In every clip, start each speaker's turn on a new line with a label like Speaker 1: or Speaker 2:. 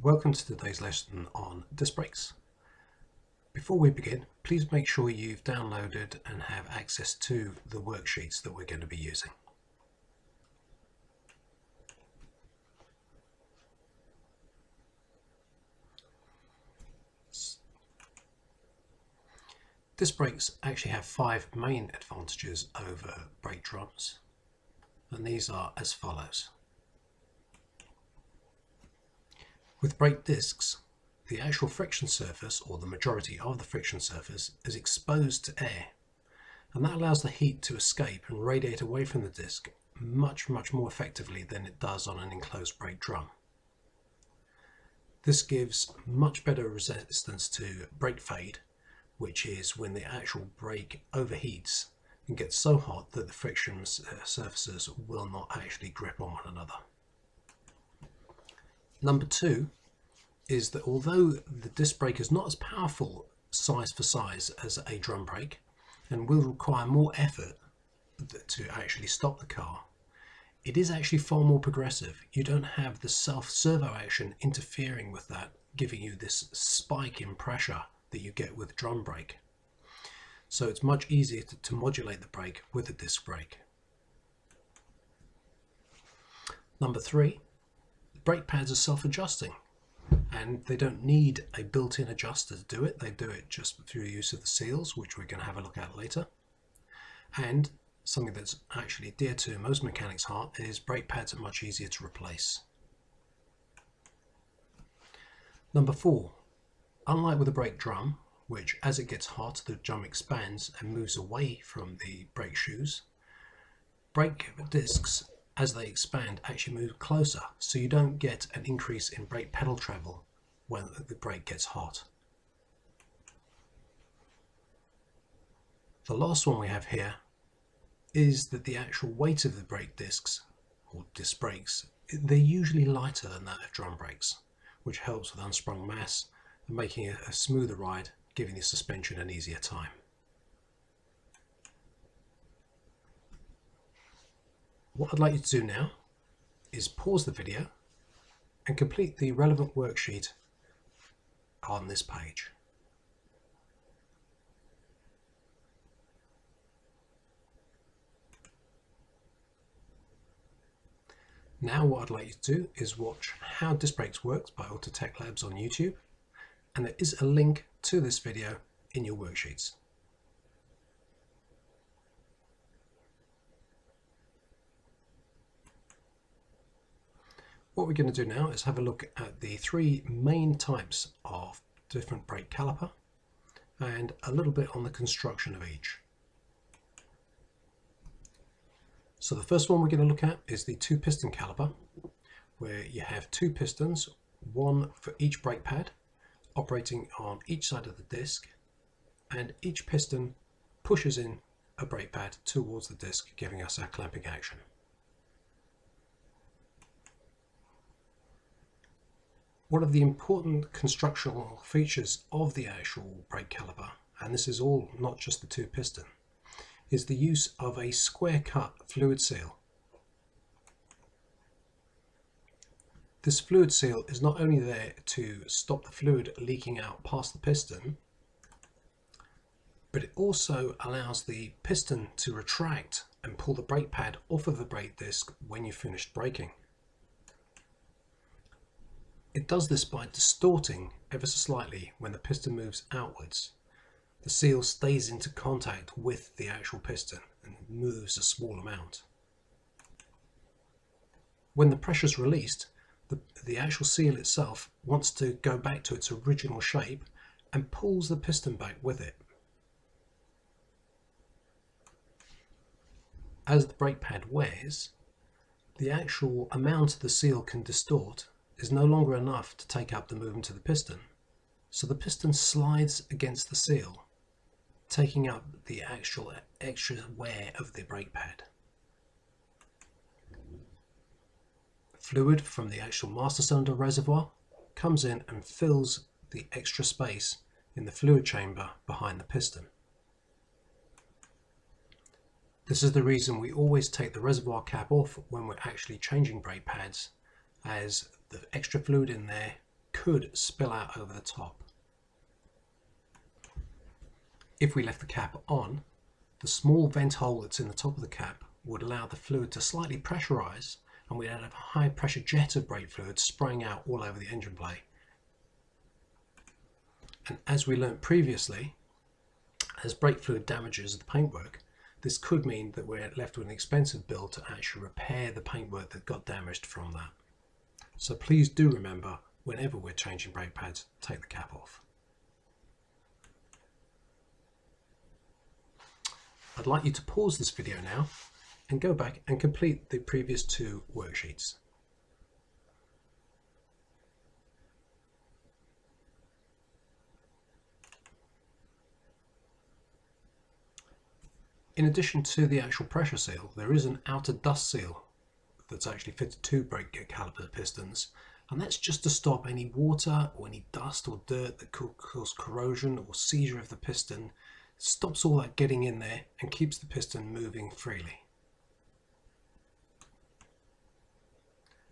Speaker 1: Welcome to today's lesson on disc brakes. Before we begin, please make sure you've downloaded and have access to the worksheets that we're going to be using. Disc brakes actually have five main advantages over brake drums, and these are as follows. With brake discs, the actual friction surface, or the majority of the friction surface, is exposed to air, and that allows the heat to escape and radiate away from the disc much, much more effectively than it does on an enclosed brake drum. This gives much better resistance to brake fade, which is when the actual brake overheats and gets so hot that the friction surfaces will not actually grip on one another. Number two is that although the disc brake is not as powerful size for size as a drum brake and will require more effort to actually stop the car, it is actually far more progressive. You don't have the self-servo action interfering with that, giving you this spike in pressure that you get with drum brake. So it's much easier to, to modulate the brake with a disc brake. Number three, brake pads are self-adjusting and they don't need a built-in adjuster to do it. They do it just through use of the seals, which we're going to have a look at later. And something that's actually dear to most mechanics' heart is brake pads are much easier to replace. Number four, unlike with a brake drum, which as it gets hot, the drum expands and moves away from the brake shoes, brake discs as they expand actually move closer so you don't get an increase in brake pedal travel when the brake gets hot. The last one we have here is that the actual weight of the brake discs or disc brakes they're usually lighter than that of drum brakes which helps with unsprung mass and making it a smoother ride giving the suspension an easier time. What I'd like you to do now is pause the video and complete the relevant worksheet on this page. Now what I'd like you to do is watch How Disc Brakes Works by Autotech Labs on YouTube and there is a link to this video in your worksheets. What we're going to do now is have a look at the three main types of different brake caliper and a little bit on the construction of each. So the first one we're going to look at is the two piston caliper where you have two pistons, one for each brake pad operating on each side of the disc and each piston pushes in a brake pad towards the disc giving us our clamping action. One of the important constructional features of the actual brake caliper, and this is all not just the two piston, is the use of a square cut fluid seal. This fluid seal is not only there to stop the fluid leaking out past the piston, but it also allows the piston to retract and pull the brake pad off of the brake disc when you've finished braking. It does this by distorting ever so slightly when the piston moves outwards. The seal stays into contact with the actual piston and moves a small amount. When the pressure is released, the, the actual seal itself wants to go back to its original shape and pulls the piston back with it. As the brake pad wears, the actual amount of the seal can distort is no longer enough to take up the movement of the piston. So the piston slides against the seal, taking up the actual extra wear of the brake pad. Fluid from the actual master cylinder reservoir comes in and fills the extra space in the fluid chamber behind the piston. This is the reason we always take the reservoir cap off when we're actually changing brake pads as the extra fluid in there could spill out over the top. If we left the cap on, the small vent hole that's in the top of the cap would allow the fluid to slightly pressurize and we'd have a high pressure jet of brake fluid spraying out all over the engine bay. And as we learnt previously, as brake fluid damages the paintwork, this could mean that we're left with an expensive bill to actually repair the paintwork that got damaged from that. So please do remember, whenever we're changing brake pads, take the cap off. I'd like you to pause this video now and go back and complete the previous two worksheets. In addition to the actual pressure seal, there is an outer dust seal that's actually fitted to brake caliper pistons and that's just to stop any water or any dust or dirt that could cause corrosion or seizure of the piston stops all that getting in there and keeps the piston moving freely.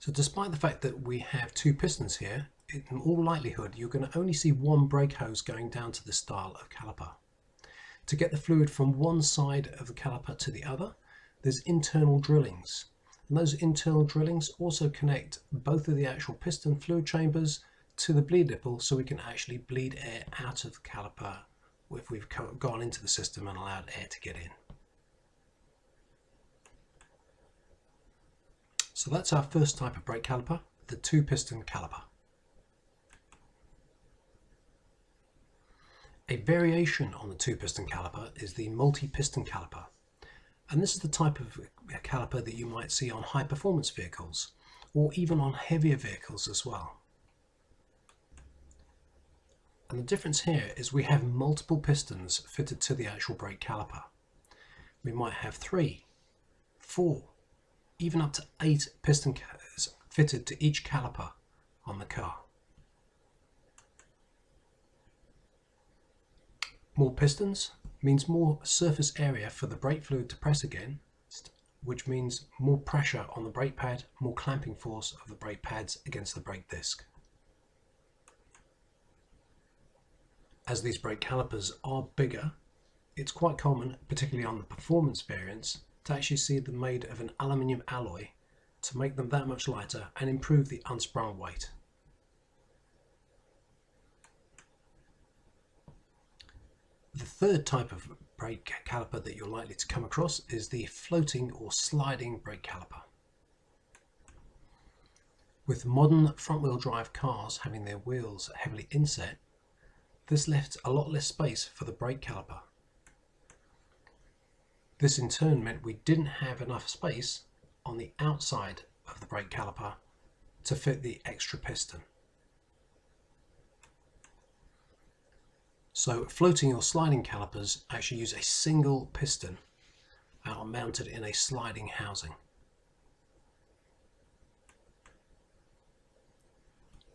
Speaker 1: So despite the fact that we have two pistons here, in all likelihood you're going to only see one brake hose going down to this style of caliper. To get the fluid from one side of the caliper to the other, there's internal drillings. And those internal drillings also connect both of the actual piston fluid chambers to the bleed nipple so we can actually bleed air out of the caliper if we've gone into the system and allowed air to get in. So that's our first type of brake caliper, the two piston caliper. A variation on the two piston caliper is the multi-piston caliper. And this is the type of caliper that you might see on high performance vehicles or even on heavier vehicles as well. And the difference here is we have multiple pistons fitted to the actual brake caliper. We might have three, four, even up to eight piston cars fitted to each caliper on the car. More pistons means more surface area for the brake fluid to press against, which means more pressure on the brake pad, more clamping force of the brake pads against the brake disc. As these brake calipers are bigger, it's quite common, particularly on the performance variants, to actually see them made of an aluminium alloy to make them that much lighter and improve the unsprung weight. The third type of brake caliper that you're likely to come across is the floating or sliding brake caliper. With modern front-wheel drive cars having their wheels heavily inset, this left a lot less space for the brake caliper this in turn meant we didn't have enough space on the outside of the brake caliper to fit the extra piston. So floating or sliding calipers actually use a single piston are mounted in a sliding housing.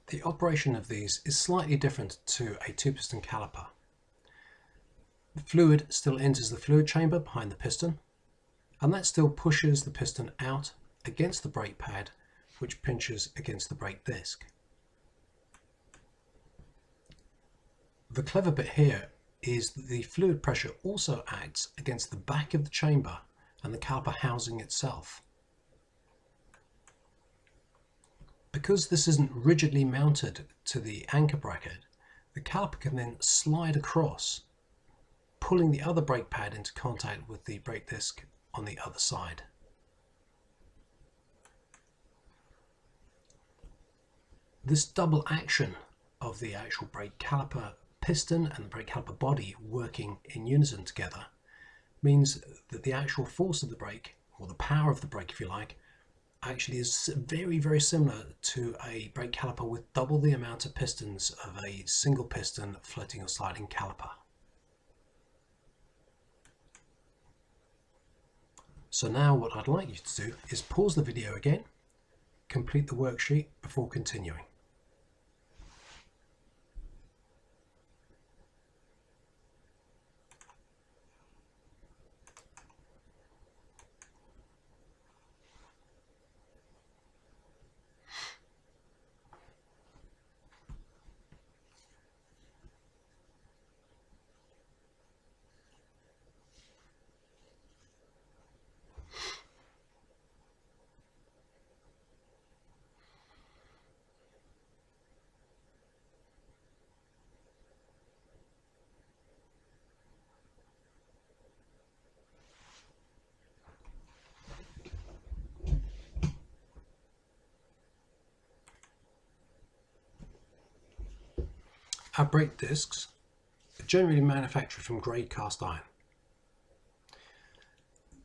Speaker 1: The operation of these is slightly different to a two piston caliper. The fluid still enters the fluid chamber behind the piston and that still pushes the piston out against the brake pad which pinches against the brake disc. The clever bit here is that the fluid pressure also acts against the back of the chamber and the caliper housing itself. Because this isn't rigidly mounted to the anchor bracket, the caliper can then slide across pulling the other brake pad into contact with the brake disc on the other side. This double action of the actual brake caliper piston and the brake caliper body working in unison together means that the actual force of the brake, or the power of the brake if you like, actually is very very similar to a brake caliper with double the amount of pistons of a single piston floating or sliding caliper. So now what I'd like you to do is pause the video again, complete the worksheet before continuing. Our brake discs are generally manufactured from grey cast iron.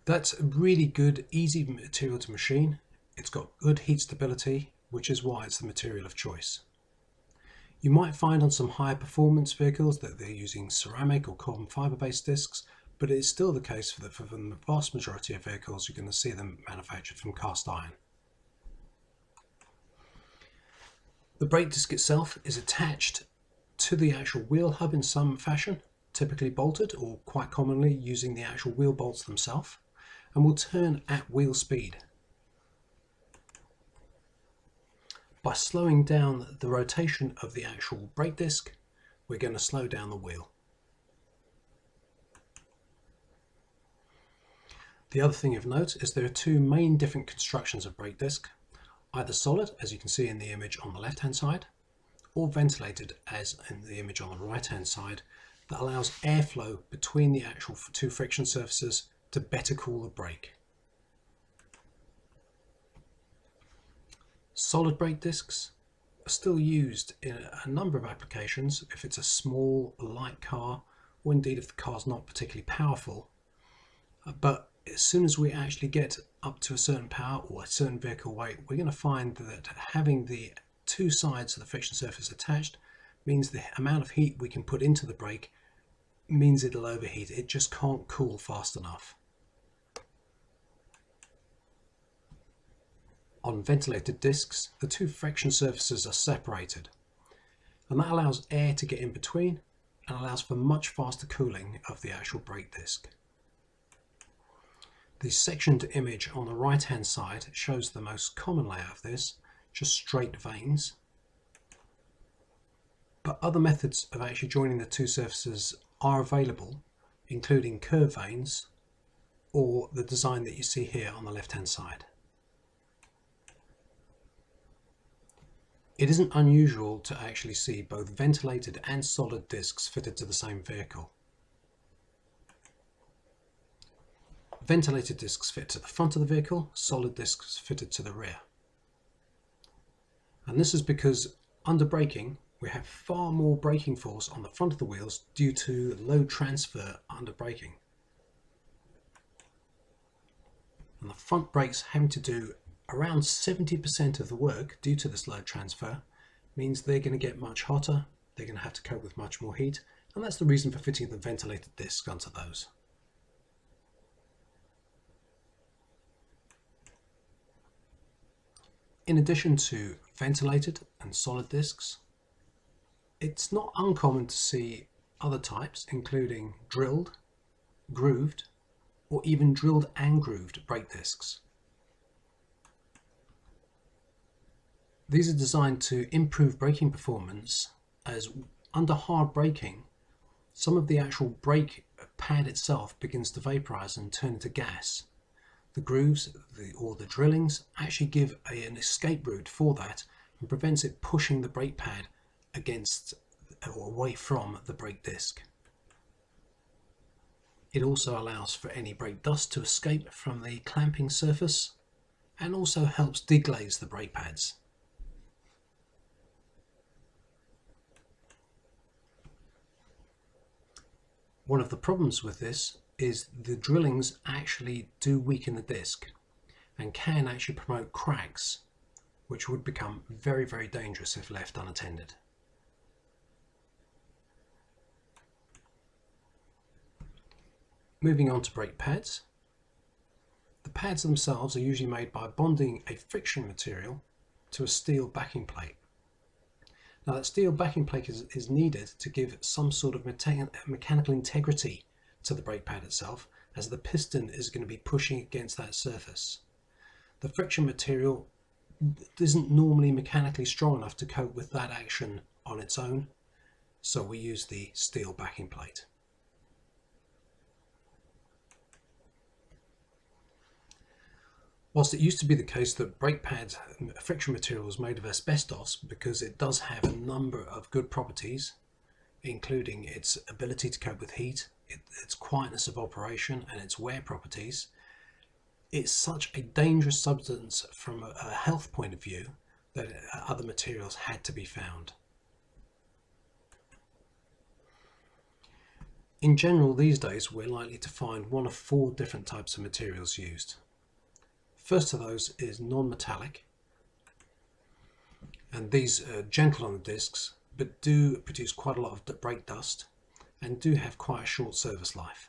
Speaker 1: That's a really good, easy material to machine. It's got good heat stability, which is why it's the material of choice. You might find on some higher performance vehicles that they're using ceramic or carbon fibre based discs, but it is still the case for the, for the vast majority of vehicles you're going to see them manufactured from cast iron. The brake disc itself is attached to the actual wheel hub in some fashion, typically bolted or quite commonly using the actual wheel bolts themselves, and will turn at wheel speed. By slowing down the rotation of the actual brake disc, we're going to slow down the wheel. The other thing of note is there are two main different constructions of brake disc, either solid, as you can see in the image on the left hand side, or ventilated, as in the image on the right hand side, that allows airflow between the actual two friction surfaces to better cool the brake. Solid brake discs are still used in a number of applications if it's a small, light car, or indeed if the car's not particularly powerful. Uh, but as soon as we actually get up to a certain power or a certain vehicle weight, we're going to find that having the two sides of the friction surface attached means the amount of heat we can put into the brake means it'll overheat. It just can't cool fast enough. On ventilated discs, the two friction surfaces are separated and that allows air to get in between and allows for much faster cooling of the actual brake disc. The sectioned image on the right hand side shows the most common layout of this, just straight vanes. But other methods of actually joining the two surfaces are available, including curve vanes or the design that you see here on the left hand side. It isn't unusual to actually see both ventilated and solid discs fitted to the same vehicle. Ventilated discs fit to the front of the vehicle, solid discs fitted to the rear. And this is because under braking, we have far more braking force on the front of the wheels due to load transfer under braking. And the front brakes having to do around 70% of the work due to this load transfer means they're going to get much hotter, they're going to have to cope with much more heat, and that's the reason for fitting the ventilated disc onto those. In addition to ventilated and solid discs, it's not uncommon to see other types including drilled, grooved, or even drilled and grooved brake discs. These are designed to improve braking performance as under hard braking, some of the actual brake pad itself begins to vaporize and turn into gas the grooves the, or the drillings actually give a, an escape route for that and prevents it pushing the brake pad against or away from the brake disc. It also allows for any brake dust to escape from the clamping surface and also helps deglaze the brake pads. One of the problems with this is the drillings actually do weaken the disc and can actually promote cracks which would become very very dangerous if left unattended. Moving on to brake pads. The pads themselves are usually made by bonding a friction material to a steel backing plate. Now that steel backing plate is, is needed to give some sort of mechanical integrity to the brake pad itself as the piston is going to be pushing against that surface. The friction material isn't normally mechanically strong enough to cope with that action on its own, so we use the steel backing plate. Whilst it used to be the case that brake pads friction material was made of asbestos because it does have a number of good properties, including its ability to cope with heat, its quietness of operation and its wear properties, it's such a dangerous substance from a, health point of view that uh, other materials had to be found. In general these days we're likely to find one of four different types of materials used. First of those is non-metallic and these are gentle on the discs but do produce quite a lot of brake dust and do have quite a short service life.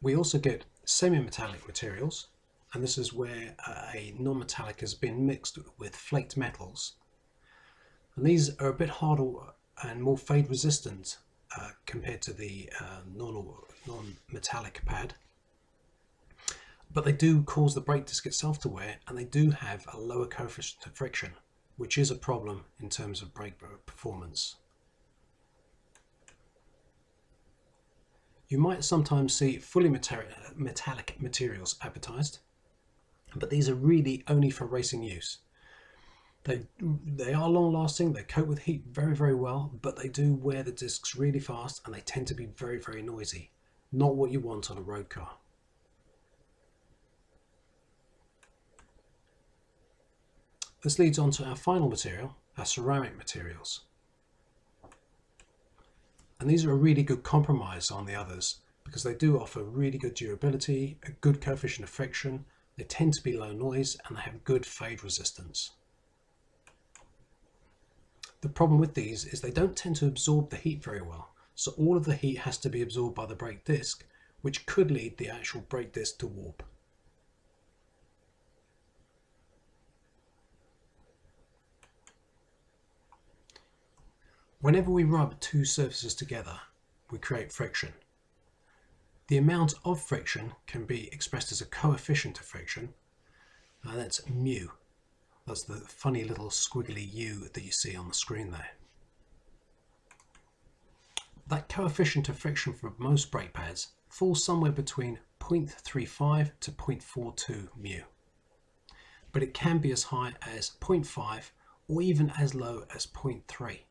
Speaker 1: We also get semi-metallic materials and this is where a non-metallic has been mixed with flaked metals. And these are a bit harder and more fade resistant uh, compared to the uh, non-metallic pad. But they do cause the brake disc itself to wear and they do have a lower coefficient of friction which is a problem in terms of brake uh, performance. You might sometimes see fully metallic materials advertised but these are really only for racing use. They, they are long lasting, they cope with heat very, very well, but they do wear the discs really fast and they tend to be very, very noisy. Not what you want on a road car. This leads on to our final material, our ceramic materials. And these are a really good compromise on the others because they do offer really good durability, a good coefficient of friction, they tend to be low noise and they have good fade resistance. The problem with these is they don't tend to absorb the heat very well, so all of the heat has to be absorbed by the brake disc, which could lead the actual brake disc to warp. Whenever we rub two surfaces together, we create friction. The amount of friction can be expressed as a coefficient of friction, and that's mu. That's the funny little squiggly u that you see on the screen there. That coefficient of friction for most brake pads falls somewhere between 0.35 to 0.42 mu. But it can be as high as 0.5 or even as low as 0.3.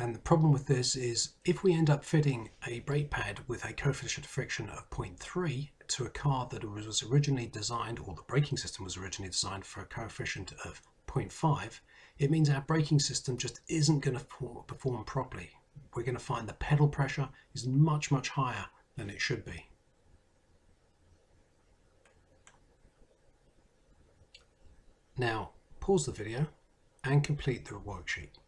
Speaker 1: And the problem with this is if we end up fitting a brake pad with a coefficient of friction of 0.3 to a car that was originally designed, or the braking system was originally designed for a coefficient of 0.5, it means our braking system just isn't going to perform properly. We're going to find the pedal pressure is much, much higher than it should be. Now, pause the video and complete the worksheet.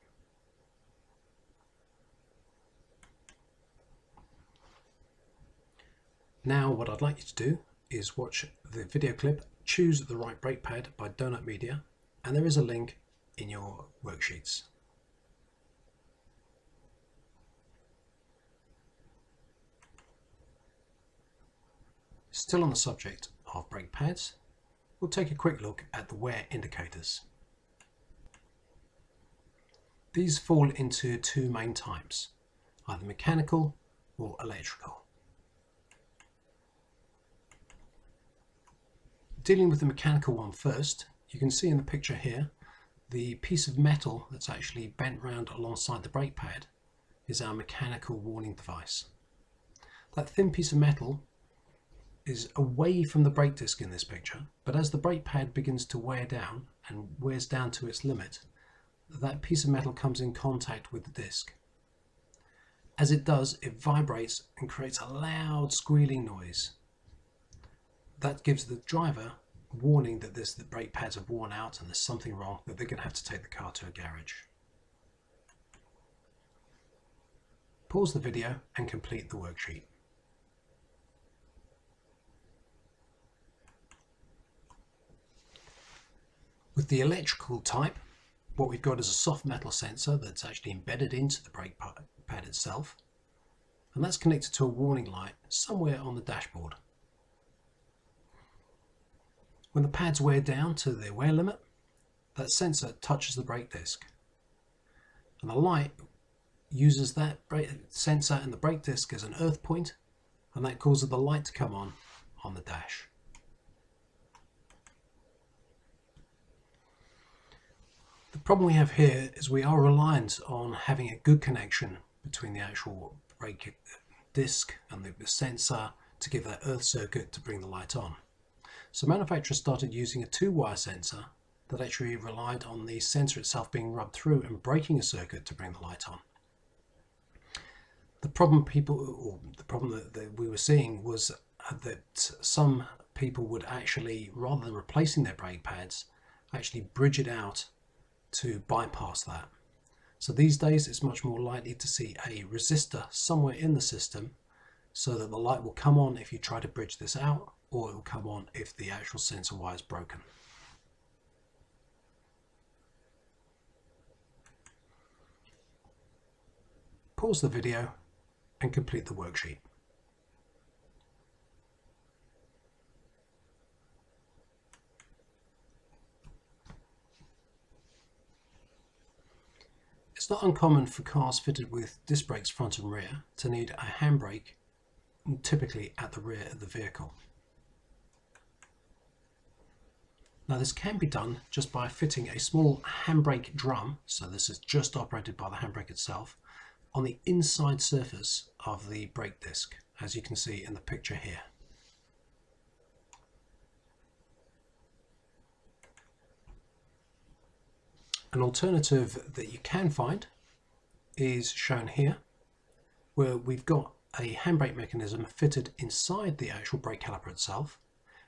Speaker 1: Now what I'd like you to do is watch the video clip Choose the Right Brake Pad by Donut Media and there is a link in your worksheets. Still on the subject of brake pads, we'll take a quick look at the wear indicators. These fall into two main types, either mechanical or electrical. Dealing with the mechanical one first, you can see in the picture here, the piece of metal that's actually bent round alongside the brake pad is our mechanical warning device. That thin piece of metal is away from the brake disc in this picture, but as the brake pad begins to wear down and wears down to its limit, that piece of metal comes in contact with the disc. As it does, it vibrates and creates a loud squealing noise that gives the driver warning that this, the brake pads are worn out and there's something wrong, that they're going to have to take the car to a garage. Pause the video and complete the worksheet. With the electrical type, what we've got is a soft metal sensor that's actually embedded into the brake pad itself, and that's connected to a warning light somewhere on the dashboard. When the pads wear down to their wear limit, that sensor touches the brake disc. And the light uses that sensor and the brake disc as an earth point, and that causes the light to come on on the dash. The problem we have here is we are reliant on having a good connection between the actual brake disc and the sensor to give that earth circuit to bring the light on. So manufacturers started using a two-wire sensor that actually relied on the sensor itself being rubbed through and breaking a circuit to bring the light on. The problem people, or the problem that, that we were seeing was uh, that some people would actually, rather than replacing their brake pads, actually bridge it out to bypass that. So these days it's much more likely to see a resistor somewhere in the system so that the light will come on if you try to bridge this out or it will come on if the actual sensor wire is broken. Pause the video and complete the worksheet. It's not uncommon for cars fitted with disc brakes front and rear to need a handbrake typically at the rear of the vehicle. Now this can be done just by fitting a small handbrake drum, so this is just operated by the handbrake itself, on the inside surface of the brake disc, as you can see in the picture here. An alternative that you can find is shown here, where we've got a handbrake mechanism fitted inside the actual brake caliper itself,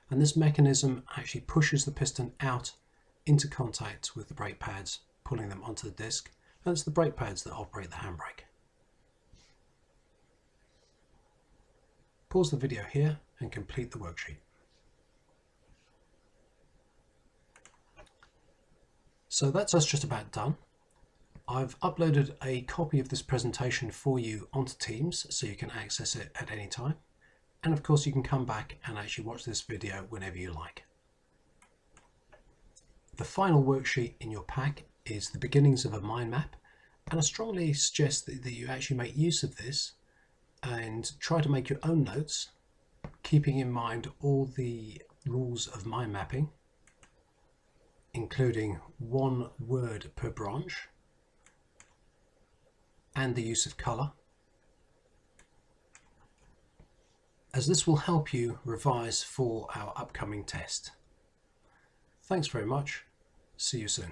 Speaker 1: and this mechanism actually pushes the piston out into contact with the brake pads, pulling them onto the disc, and it's the brake pads that operate the handbrake. Pause the video here and complete the worksheet. So that's us just about done. I've uploaded a copy of this presentation for you onto Teams so you can access it at any time. And of course you can come back and actually watch this video whenever you like. The final worksheet in your pack is the beginnings of a mind map and I strongly suggest that, that you actually make use of this and try to make your own notes keeping in mind all the rules of mind mapping including one word per branch and the use of colour as this will help you revise for our upcoming test. Thanks very much. See you soon.